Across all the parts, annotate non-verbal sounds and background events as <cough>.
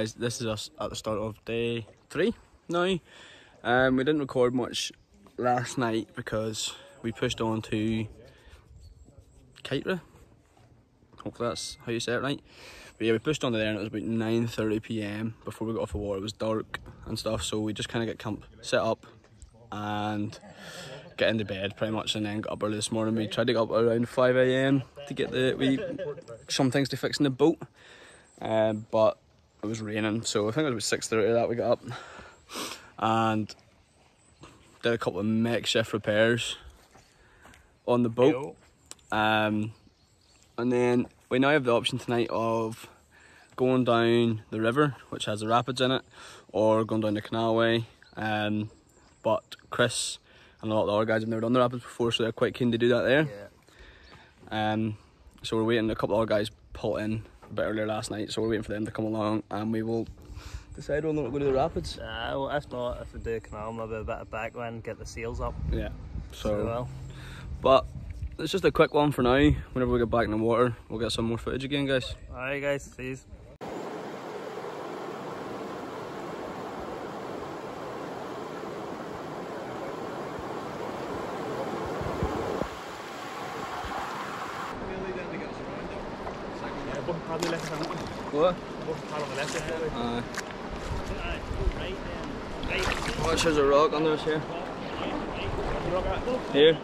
guys, this is us at the start of day three now. Um, we didn't record much last night because we pushed on to Kitera. Hopefully that's how you say it right. But yeah, we pushed on to there and it was about 9.30pm before we got off the water. It was dark and stuff, so we just kind of get camp set up and get into bed pretty much and then got up early this morning. We tried to get up around 5am to get the we some things to fix in the boat. Um, but it was raining, so I think it was about six thirty that we got up, and did a couple of makeshift repairs on the boat. Um, and then we now have the option tonight of going down the river, which has the rapids in it, or going down the canalway. Um, but Chris and a lot of the other guys have never done the rapids before, so they're quite keen to do that there. Um, so we're waiting. A couple of other guys pulled in a bit earlier last night, so we're waiting for them to come along, and we will decide whether we're going to the rapids. Uh, well, if not, if we do canal, maybe a bit of backwind, get the seals up. Yeah. So So, well. but it's just a quick one for now. Whenever we get back in the water, we'll get some more footage again, guys. Alright guys, see you. What? Uh, watch, there's a rock under us here. Here.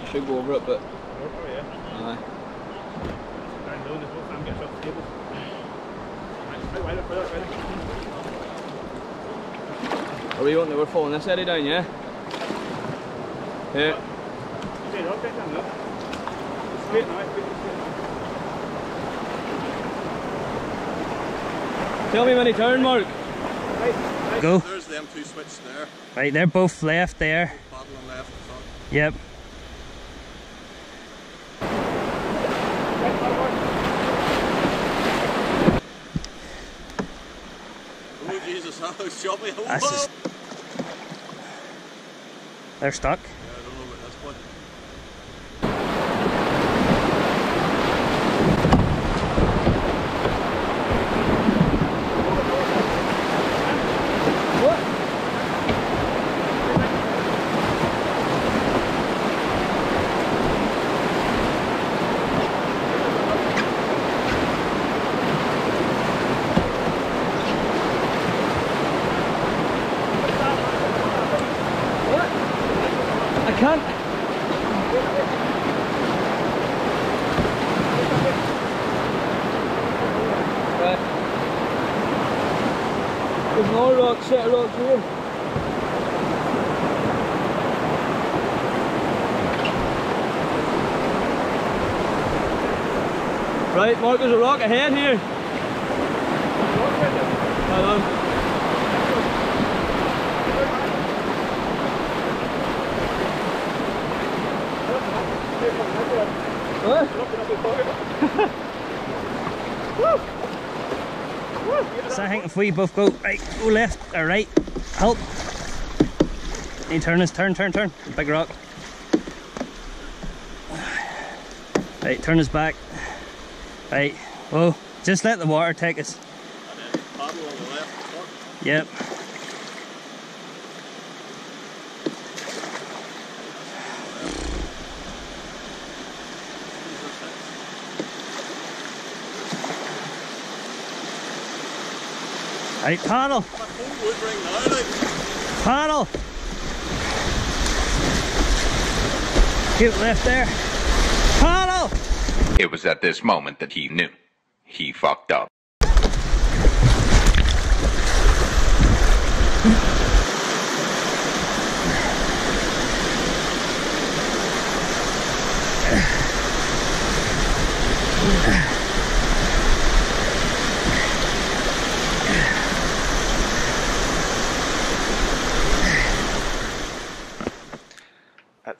You should go over it, but. Aye. Are we wanting? We're following this area down, yeah? Yeah. Tell me when he turn, Mark. Go. There's them two switched there, Right, they're both left there. paddling left and. Yep. Oh Jesus, that looks choppy. That's. They're stuck. I can't. Right. There's no rock, set of rocks here. Right, Mark, there's a rock ahead here. Hold What? <laughs> So I think if we both go right, go left or right, help. He turn this, turn, turn, turn. Big rock. Right, turn his back. Right, Oh, just let the water take us. Yep. Right, paddle, My phone would ring now, like. paddle. Keep it left there. Paddle! It was at this moment that he knew. He fucked up.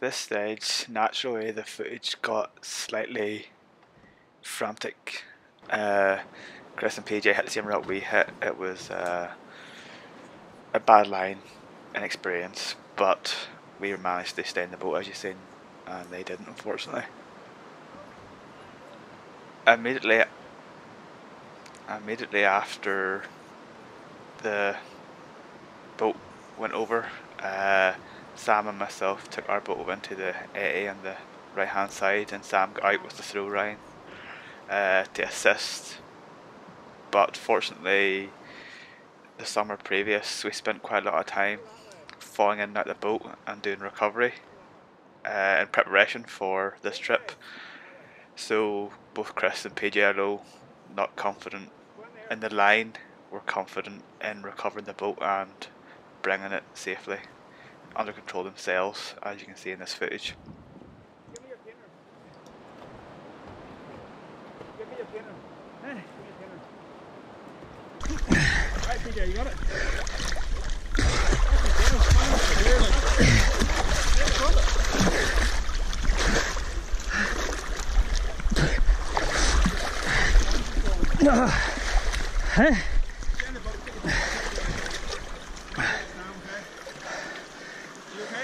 At this stage, naturally, the footage got slightly frantic. Uh, Chris and PJ hit the same route we hit. It was uh, a bad line, inexperience, but we managed to stay in the boat, as you've seen, and they didn't, unfortunately. Immediately, immediately after the boat went over, uh, Sam and myself took our boat into the AA on the right hand side, and Sam got out with the throw line uh, to assist. But fortunately, the summer previous, we spent quite a lot of time falling in and out the boat and doing recovery uh, in preparation for this trip. So both Chris and PJ are not confident in the line. We're confident in recovering the boat and bringing it safely under control themselves, as you can see in this footage.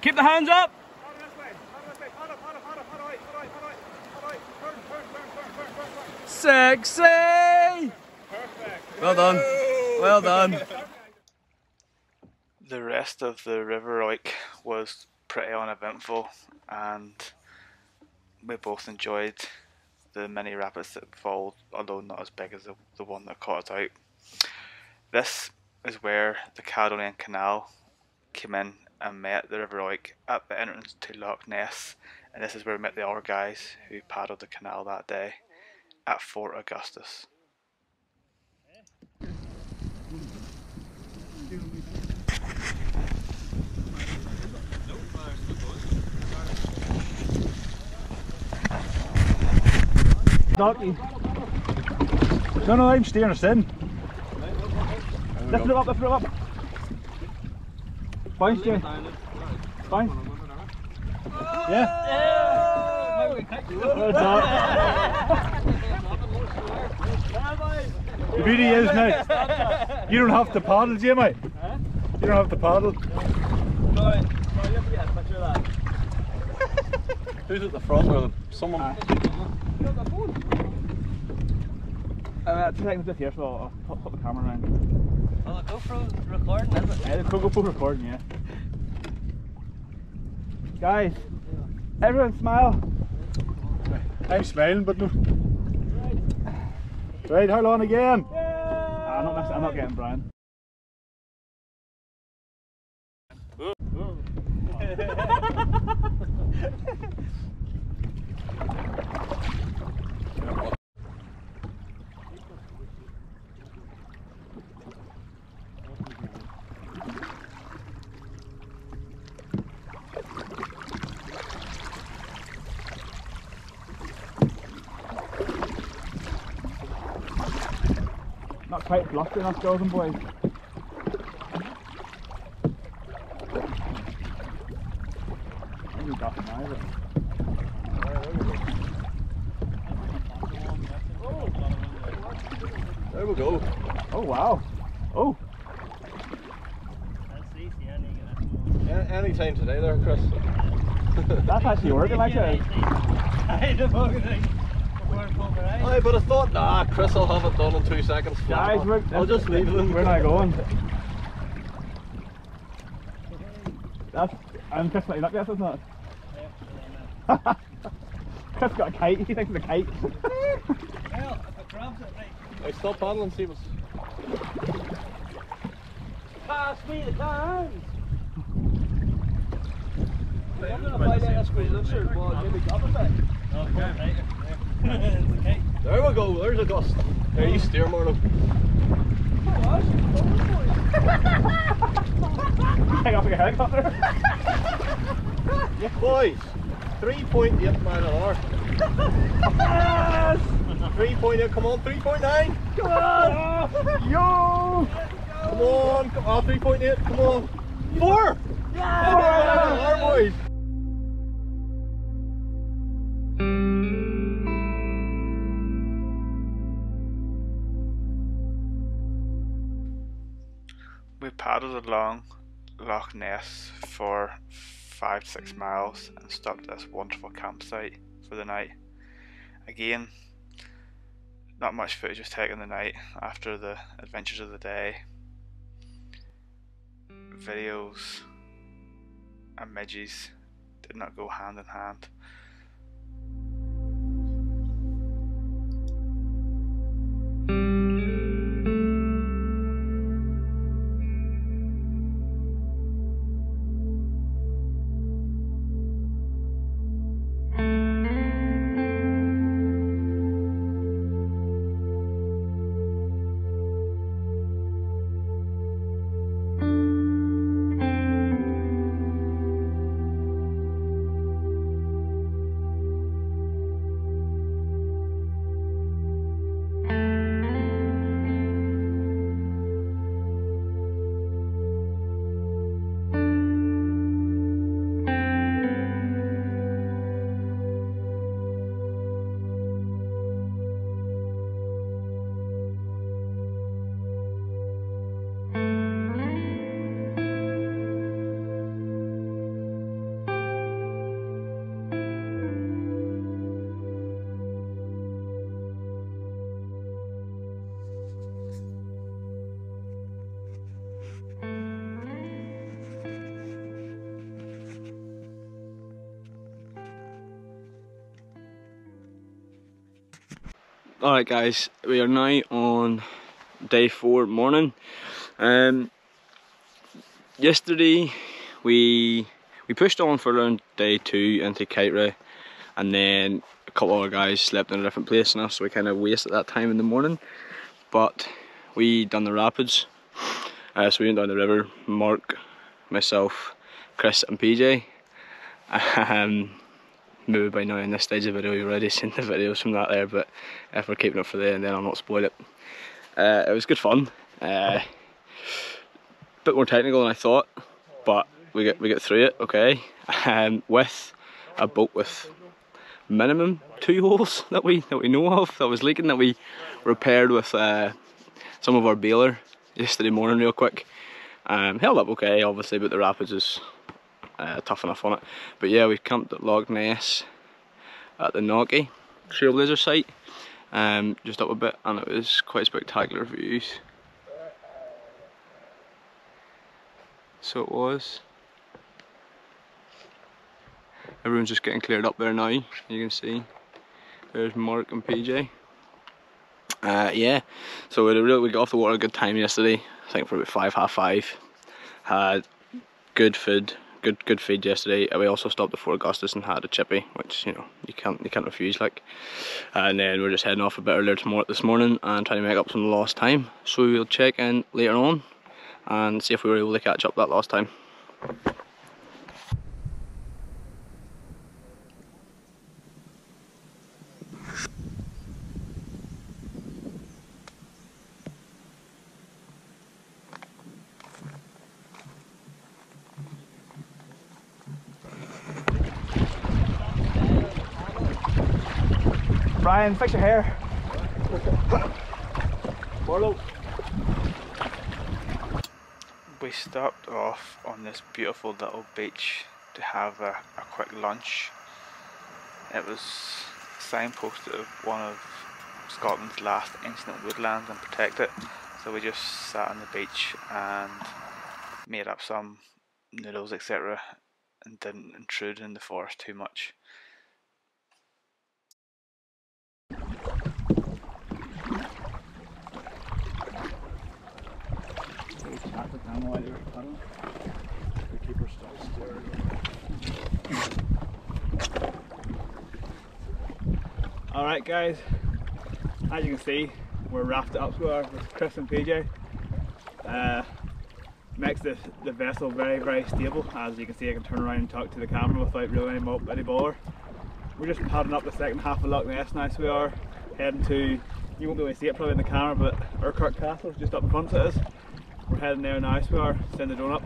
Keep the hands up! Sexy! Well done. Well done. The rest of the river like was pretty uneventful, and we both enjoyed the many rapids that followed, although not as big as the, the one that caught us out. This is where the Caledonian Canal came in and met the River Oich at the entrance to Loch Ness, and this is where we met the other guys who paddled the canal that day at Fort Augustus. Donkey. No, no, I'm steering us in. Lift it up, lift it up. Bounce, Jay. Bounce. Yeah. Well done. The beauty is now, you don't have to paddle, Jay, mate. You don't have to paddle. Who's at the front or the, someone? Uh, two seconds here, so I'll put, put the camera around. GoPro's recording. Yeah, the GoPro recording, yeah. Guys, everyone smile. I'm smiling, but no. Right, hold on again. Ah, I'm, not I'm not getting Brian. <laughs> <laughs> <laughs> Not quite fluffy enough, girls and boys. Maybe ducking either. There we go. Oh wow. Oh, A- Any time today there, Chris. that's actually <laughs> working like that. <laughs> Aye, but I thought, nah, Chris will have it done in two seconds flat. Guys, we're, I'll just leave them. in. We're not going. That's. I'm Chris not up yet, isn't it? <laughs> Chris got a kite. He thinks it's a kite. <laughs> Hey, stop paddling, see what's... Pass me the cans. I'm gonna find out that's great. Look, sure, well, give me cover back. <laughs> There we go, there's a gust. There you steer, Marlo. <laughs> Hang off like a helicopter. <laughs> Boys, 3.8 mile an hour. 3.8, come on, 3.9. Come on! Yo! Come on, come ah, on, 3.8, come on. Four! Yeah! Four mile an hour, boys. Paddled along Loch Ness for five, six miles and stopped at this wonderful campsite for the night. Again, not much footage was taken the night after the adventures of the day. Videos and midges did not go hand in hand. Alright guys, we are now on day four morning. Um, yesterday we we pushed on for around day two into Kitera and then a couple of guys slept in a different place and so we kind of wasted that time in the morning. But we done the rapids. Uh, so we went down the river, Mark, myself, Chris and PJ. <laughs> Um, maybe by now in this stage of the video you've already <laughs> seen the videos from that there but if we're keeping it for there and then I'll not spoil it. Uh, it was good fun. Uh, bit more technical than I thought but we get we get through it okay um, with a boat with minimum two holes <laughs> that we that we know of that was leaking that we repaired with uh, some of our baler yesterday morning real quick. Um, held up okay obviously but the rapids is uh, tough enough on it. But yeah, we camped at Loch Ness at the Knockie Trailblazer site, um, just up a bit, and it was quite spectacular views. So it was. Everyone's just getting cleared up there now, you can see. There's Mark and PJ. Uh, yeah, so we, really, we got off the water a good time yesterday, I think for about five, half five. Had good food, good good feed yesterday. We also stopped at Fort Augustus and had a chippy, which you know you can't you can't refuse. Like, and then we're just heading off a bit earlier tomorrow this morning and trying to make up some lost time. So we'll check in later on and see if we were able to catch up that last time. Ryan, fix your hair. We stopped off on this beautiful little beach to have a, a quick lunch. It was signposted of one of Scotland's last ancient woodlands and protected. So we just sat on the beach and made up some noodles, etc., and didn't intrude in the forest too much. Alright guys, as you can see, we're rafted up to our with Chris and PJ. Uh, makes the, the vessel very very stable. As you can see I can turn around and talk to the camera without really any, mo- any bother. We're just padding up the second half of Loch Ness now, so we are heading to, you won't be able to see it probably in the camera, but Urquhart Castle, just up in front of us. We're heading there now, so we are, send the drone up.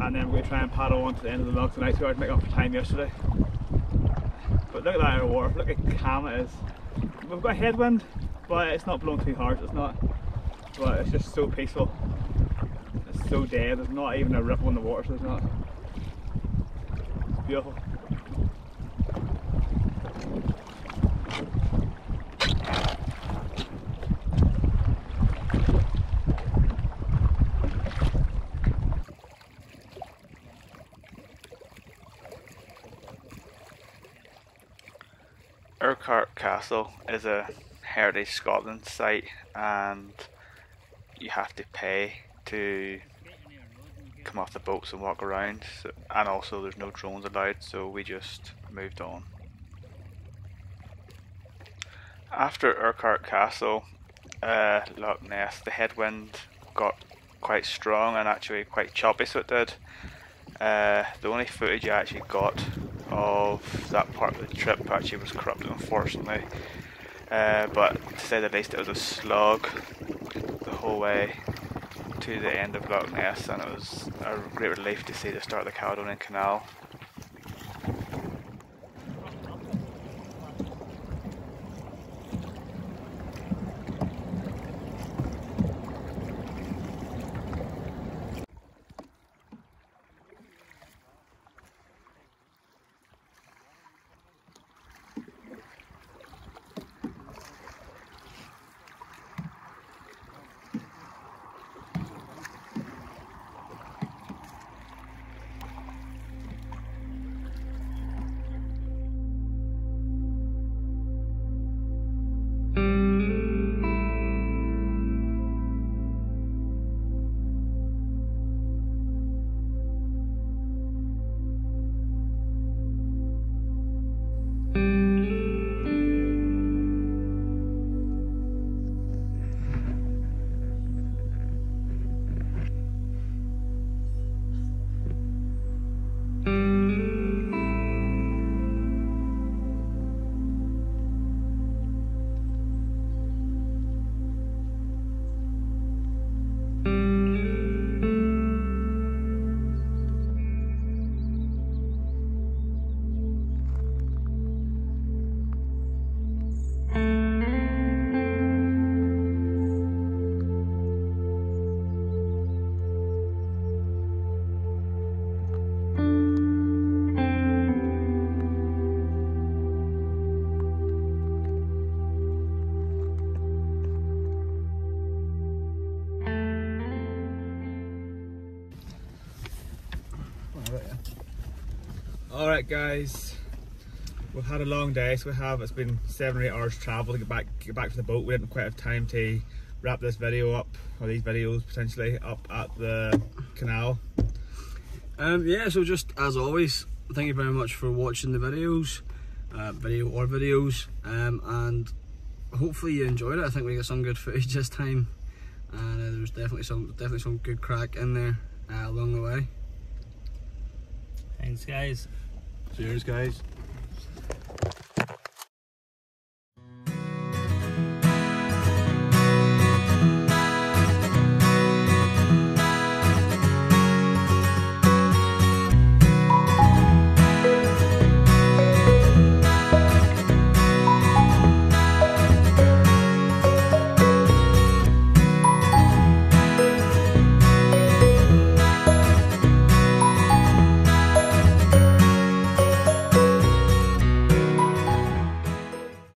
And then we're going to try and paddle on to the end of the loch tonight, so we are to make up for time yesterday. But look at that air wharf, look how calm it is. We've got a headwind, but it's not blowing too hard, it's not. But it's just so peaceful. It's so dead, there's not even a ripple in the water, so it's not. It's beautiful. Urquhart Castle is a Heritage Scotland site and you have to pay to come off the boats and walk around so, and also there's no drones allowed so we just moved on. After Urquhart Castle, uh, Loch Ness, the headwind got quite strong and actually quite choppy so it did. Uh, the only footage I actually got of that part of the trip actually was corrupted unfortunately. Uh, but to say the least it was a slog the whole way to the end of Loch Ness and it was a great relief to see the start of the Caledonian Canal. Alright guys, we've had a long day, so we have, it's been seven or eight hours travel to get back get back to the boat. We didn't quite have time to wrap this video up, or these videos potentially, up at the canal. Um, yeah, so just as always, thank you very much for watching the videos, uh, video or videos, um, and hopefully you enjoyed it. I think we got some good footage this time, and uh, there was definitely some definitely some good crack in there uh, along the way. Thanks guys. Cheers, guys.